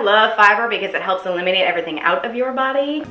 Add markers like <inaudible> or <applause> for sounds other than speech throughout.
I love fiber because it helps eliminate everything out of your body.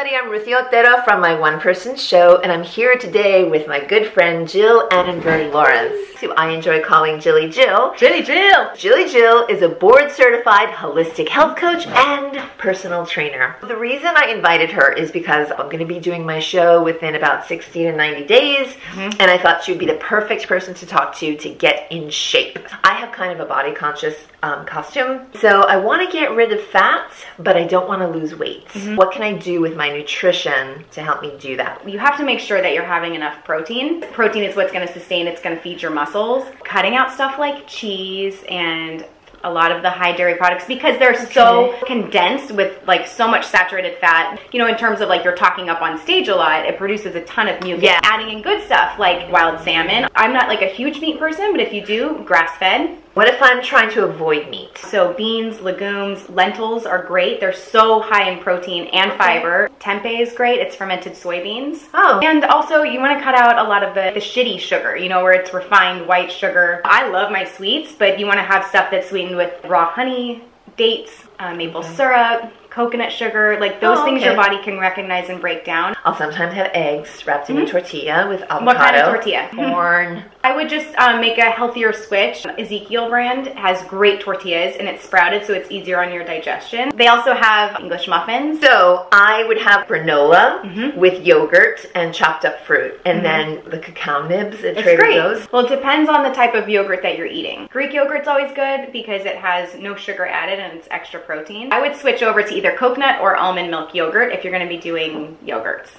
Everybody, I'm Ruthy Otero from my one person show, and I'm here today with my good friend Jill Anenberg Lawrence, who I enjoy calling Jilly Jill. Jilly Jill! Jilly Jill is a board certified holistic health coach and personal trainer. The reason I invited her is because I'm going to be doing my show within about 60 to 90 days, mm-hmm. and I thought she would be the perfect person to talk to to get in shape. I have kind of a body conscious um, costume, so I want to get rid of fat, but I don't want to lose weight. Mm-hmm. What can I do with my nutrition to help me do that. You have to make sure that you're having enough protein. Protein is what's going to sustain, it's going to feed your muscles. Cutting out stuff like cheese and a lot of the high dairy products because they're okay. so condensed with like so much saturated fat. You know, in terms of like you're talking up on stage a lot, it produces a ton of mucus. Yeah. Adding in good stuff like wild salmon. I'm not like a huge meat person, but if you do, grass fed, what if I'm trying to avoid meat? So beans, legumes, lentils are great. They're so high in protein and fiber. Tempeh is great. It's fermented soybeans. Oh. And also you want to cut out a lot of the, the shitty sugar, you know, where it's refined white sugar. I love my sweets, but you want to have stuff that's sweetened with raw honey, dates, uh, maple okay. syrup, coconut sugar, like those oh, things your body can recognize and break down. I'll sometimes have eggs wrapped mm-hmm. in a mm-hmm. tortilla with avocado. What kind of tortilla? Corn. I would just um, make a healthier switch. Ezekiel brand has great tortillas and it's sprouted so it's easier on your digestion. They also have English muffins. So I would have granola mm-hmm. with yogurt and chopped up fruit and mm-hmm. then the cacao nibs at it's Trader great. Joe's. Well, it depends on the type of yogurt that you're eating. Greek yogurt's always good because it has no sugar added and it's extra protein. I would switch over to either coconut or almond milk yogurt if you're going to be doing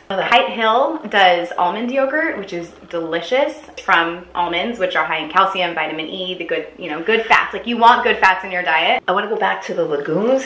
yogurts. Kite Hill does almond yogurt, which is delicious from almonds, which are high in calcium, vitamin E, the good, you know, good fats. Like you want good fats in your diet. I want to go back to the legumes.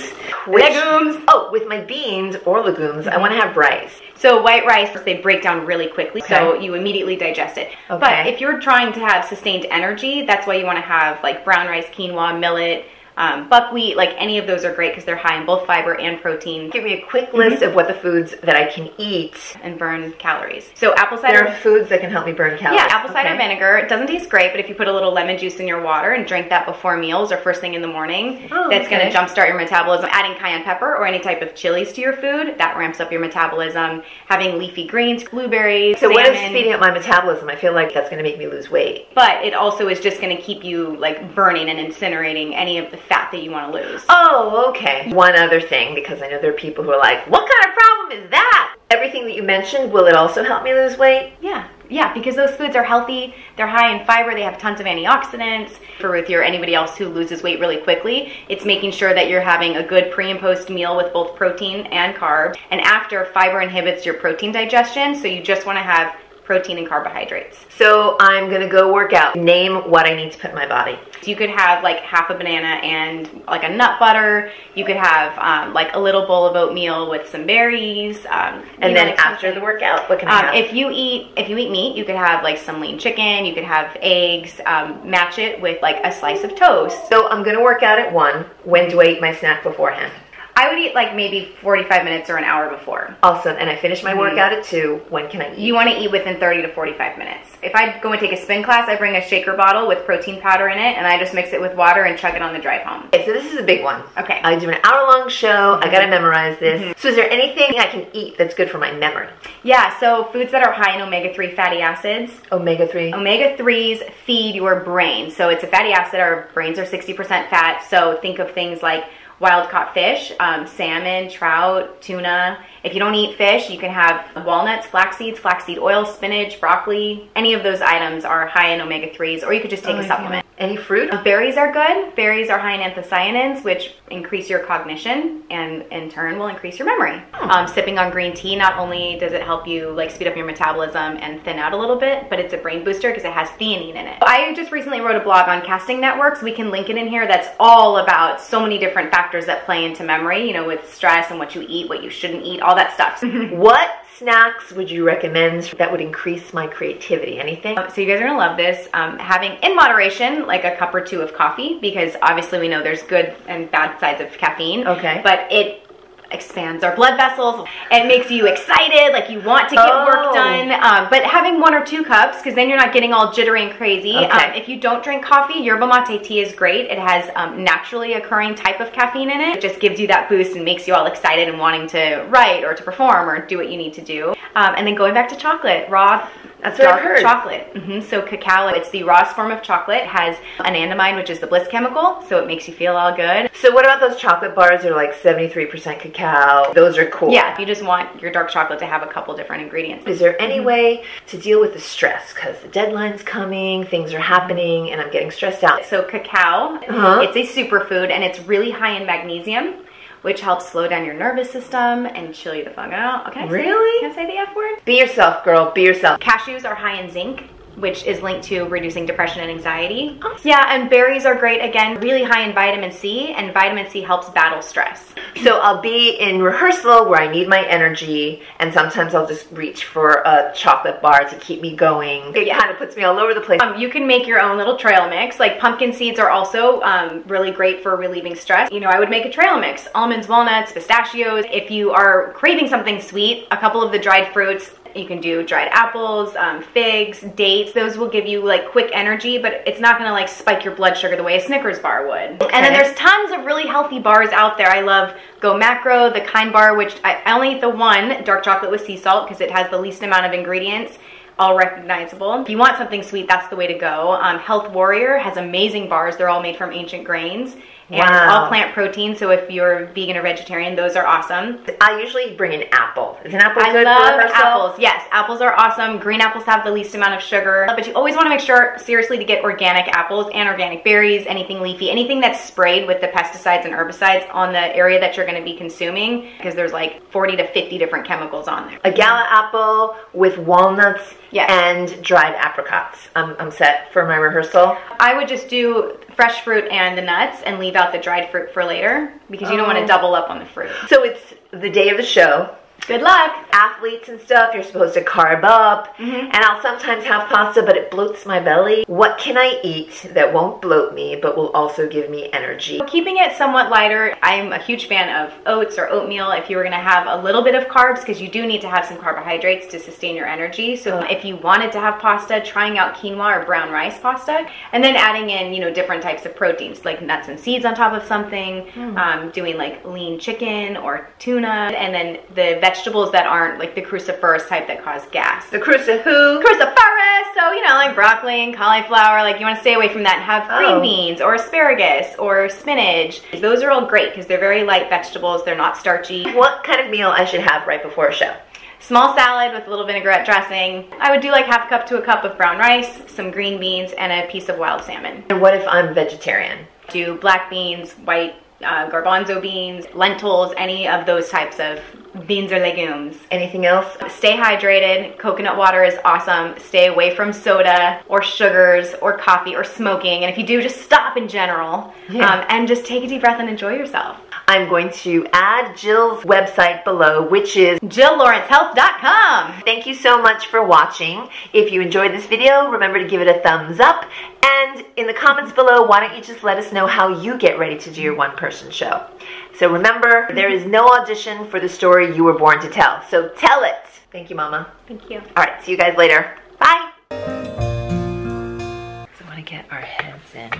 Which, legumes. Oh, with my beans or legumes. I want to have rice. So white rice, they break down really quickly, okay. so you immediately digest it. Okay. But if you're trying to have sustained energy, that's why you want to have like brown rice, quinoa, millet, um, buckwheat, like any of those are great because they're high in both fiber and protein. Give me a quick list mm-hmm. of what the foods that I can eat and burn calories. So apple cider. There are foods that can help me burn calories. Yeah, apple cider okay. vinegar. It doesn't taste great, but if you put a little lemon juice in your water and drink that before meals or first thing in the morning, oh, that's okay. going to jumpstart your metabolism. Adding cayenne pepper or any type of chilies to your food, that ramps up your metabolism. Having leafy greens, blueberries, So salmon. what is speeding up my metabolism? I feel like that's going to make me lose weight. But it also is just going to keep you like burning and incinerating any of the fat that you want to lose. Oh, okay. One other thing, because I know there are people who are like, what kind of problem is that? Everything that you mentioned, will it also help me lose weight? Yeah. Yeah, because those foods are healthy, they're high in fiber, they have tons of antioxidants. For Ruthy or anybody else who loses weight really quickly, it's making sure that you're having a good pre and post meal with both protein and carbs. And after, fiber inhibits your protein digestion, so you just want to have protein and carbohydrates. So I'm gonna go work out. Name what I need to put in my body. So you could have like half a banana and like a nut butter. You could have um, like a little bowl of oatmeal with some berries. Um, and then after the workout, what can I um, have? If you eat if you eat meat, you could have like some lean chicken. You could have eggs. Um, match it with like a slice of toast. So I'm gonna work out at one. When do I eat my snack beforehand? I would eat like maybe 45 minutes or an hour before. Awesome. And I finish my mm-hmm. workout at 2. When can I eat? You want to eat within 30 to 45 minutes. If I go and take a spin class, I bring a shaker bottle with protein powder in it and I just mix it with water and chug it on the drive home. Okay, so this is a big one. Okay. I do an hour long show. Mm-hmm. I got to memorize this. Mm-hmm. So is there anything I can eat that's good for my memory? Yeah, so foods that are high in omega 3 fatty acids. Omega 3? Omega 3s feed your brain. So it's a fatty acid. Our brains are 60% fat. So think of things like wild caught fish, um, salmon, trout, tuna. If you don't eat fish, you can have walnuts, flax seeds, flaxseed oil, spinach, broccoli. Any of those items are high in omega 3s, or you could just take oh, a supplement. Any fruit? Berries are good. Berries are high in anthocyanins, which increase your cognition and in turn will increase your memory. Oh. Um, sipping on green tea, not only does it help you like speed up your metabolism and thin out a little bit, but it's a brain booster because it has theanine in it. I just recently wrote a blog on casting networks. We can link it in here. That's all about so many different factors that play into memory, you know, with stress and what you eat, what you shouldn't eat, all that stuff. <laughs> what snacks would you recommend that would increase my creativity? Anything? So you guys are gonna love this. Um, having in moderation, like a cup or two of coffee, because obviously we know there's good and bad sides of caffeine. Okay. But it expands our blood vessels. It makes you excited, like you want to get Oh. work done. Um, but having one or two cups, because then you're not getting all jittery and crazy. Okay. Um, if you don't drink coffee, yerba mate tea is great. It has um, naturally occurring type of caffeine in it. It just gives you that boost and makes you all excited and wanting to write or to perform or do what you need to do. Um, and then going back to chocolate, raw. That's dark heard. chocolate. hmm So cacao, it's the rawest form of chocolate. It has anandamide, which is the bliss chemical, so it makes you feel all good. So what about those chocolate bars that are like 73% cacao? Those are cool. Yeah, if you just want your dark chocolate to have a couple different ingredients. Is there any way to deal with the stress? Because the deadline's coming, things are happening, and I'm getting stressed out. So cacao, Uh-huh. it's a superfood and it's really high in magnesium, which helps slow down your nervous system and chill you the fuck out. Okay. Really? Can I say the F word? Be yourself, girl. Be yourself. Cashews are high in zinc, which is linked to reducing depression and anxiety. Yeah, and berries are great again, really high in vitamin C, and vitamin C helps battle stress. So I'll be in rehearsal where I need my energy, and sometimes I'll just reach for a chocolate bar to keep me going. It Yeah. kind of puts me all over the place. Um, you can make your own little trail mix. Like pumpkin seeds are also um, really great for relieving stress. You know, I would make a trail mix: almonds, walnuts, pistachios. If you are craving something sweet, a couple of the dried fruits. You can do dried apples, um, figs, dates. Those will give you like quick energy, but it's not gonna like spike your blood sugar the way a Snickers bar would. And then there's tons of really healthy bars out there. I love Go Macro, the Kind Bar, which I, I only eat the one dark chocolate with sea salt because it has the least amount of ingredients all recognizable. If you want something sweet, that's the way to go. Um, Health Warrior has amazing bars. They're all made from ancient grains and Wow. all plant protein. So if you're vegan or vegetarian, those are awesome. I usually bring an apple. Is an apple I good for love apples. Yes, apples are awesome. Green apples have the least amount of sugar, but you always want to make sure, seriously, to get organic apples and organic berries, anything leafy, anything that's sprayed with the pesticides and herbicides on the area that you're going to be consuming, because there's like 40 to 50 different chemicals on there. A gala apple with walnuts Yes. and dried apricots. I'm, I'm set for my rehearsal. I would just do fresh fruit and the nuts and leave out the dried fruit for later because you don't want Oh. to double up on the fruit. So it's the day of the show. Good luck. Athletes and stuff, you're supposed to carb up. Mhm. And I'll sometimes have pasta, but it bloats my belly. What can I eat that won't bloat me, but will also give me energy? Keeping it somewhat lighter, I'm a huge fan of oats or oatmeal if you were going to have a little bit of carbs because you do need to have some carbohydrates to sustain your energy. So if you wanted to have pasta, trying out quinoa or brown rice pasta and then adding in, you know, different types of proteins like nuts and seeds on top of something, um, doing like lean chicken or tuna and then the vegetables that aren't like the cruciferous type that cause gas. The crucifer. cruciferous. So, you know, like broccoli and cauliflower, like you want to stay away from that and have oh. green Oh. beans or asparagus or spinach. Those are all great because they're very light vegetables. They're not starchy. What kind of meal I should have right before a show? Small salad with a little vinaigrette dressing. I would do like half a cup to a cup of brown rice, some green beans, and a piece of wild salmon. And what if I'm vegetarian? Do black beans, white uh, garbanzo beans, lentils, any of those types of beans or legumes. Anything else? Stay hydrated. Coconut water is awesome. Stay away from soda or sugars or coffee or smoking. And if you do, just stop in general Yeah. um, and just take a deep breath and enjoy yourself. I'm going to add Jill's website below, which is JillLawrenceHealth.com. Thank you so much for watching. If you enjoyed this video, remember to give it a thumbs up. And in the comments below, why don't you just let us know how you get ready to do your one person show? So remember, there is no audition for the story you were born to tell. So tell it. Thank you, Mama. Thank you. All right, see you guys later. Bye. So I want to get our heads in.